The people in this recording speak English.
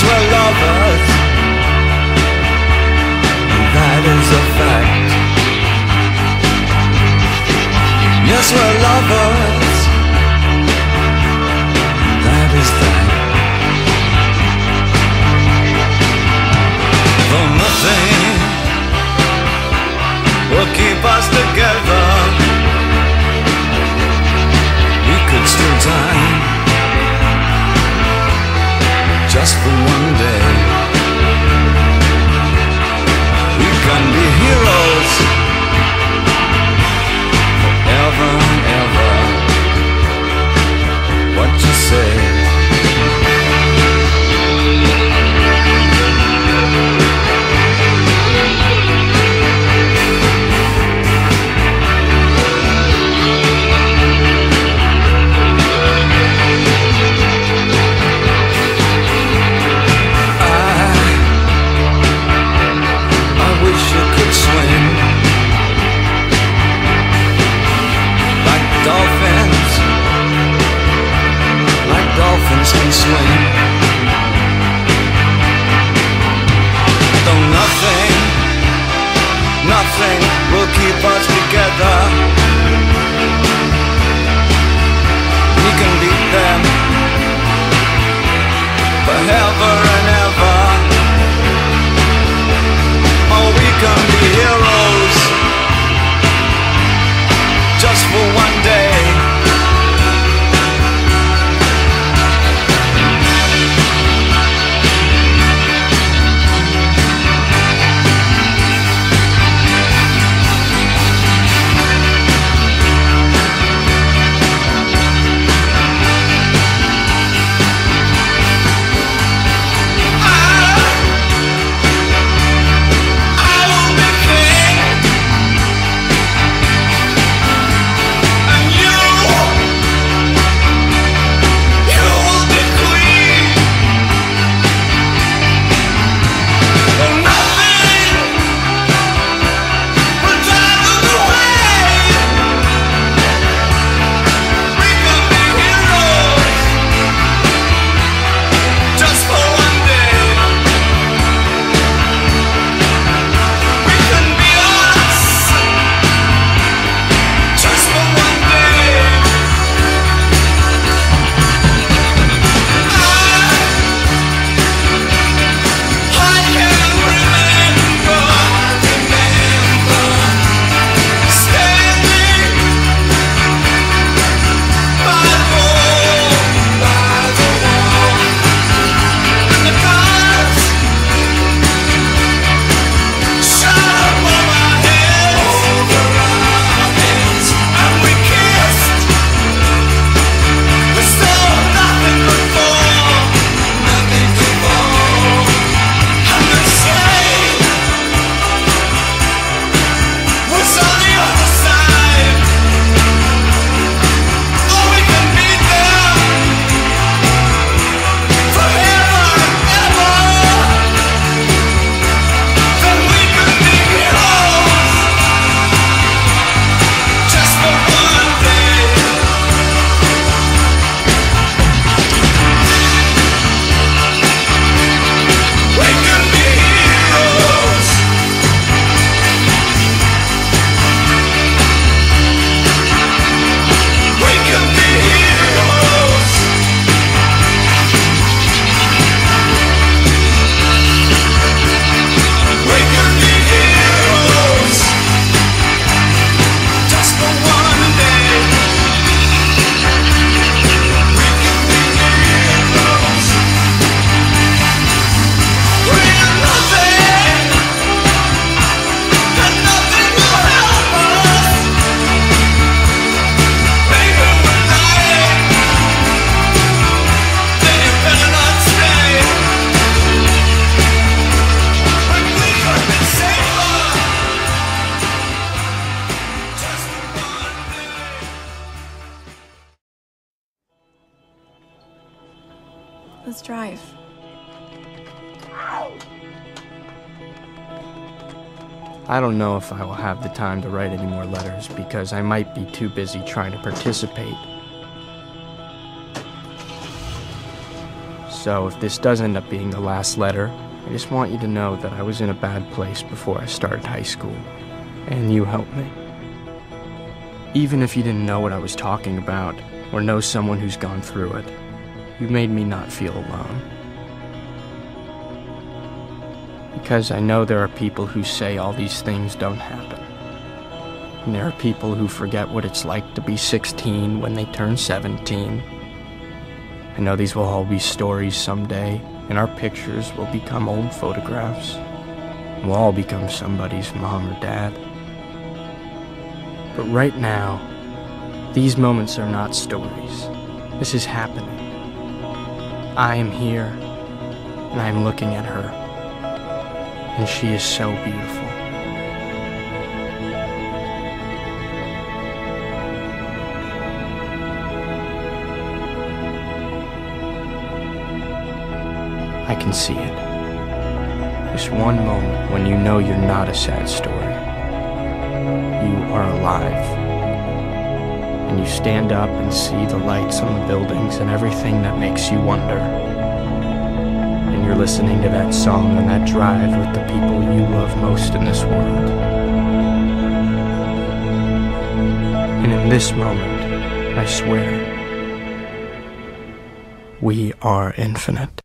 Yes, we're lovers. That is a fact. Yes, we're lovers. Just for one day. We can be heroes forever and ever. What you say? Dolphins Let's drive. I don't know if I will have the time to write any more letters because I might be too busy trying to participate. So if this does end up being the last letter, I just want you to know that I was in a bad place before I started high school, and you helped me. Even if you didn't know what I was talking about, or know someone who's gone through it, you made me not feel alone. Because I know there are people who say all these things don't happen. And there are people who forget what it's like to be 16 when they turn 17. I know these will all be stories someday, and our pictures will become old photographs. We'll all become somebody's mom or dad. But right now, these moments are not stories. This is happening. I am here, and I am looking at her, and she is so beautiful. I can see it. This one moment when you know you're not a sad story. You are alive. And you stand up and see the lights on the buildings and everything that makes you wonder. And you're listening to that song on that drive with the people you love most in this world. And in this moment, I swear, we are infinite.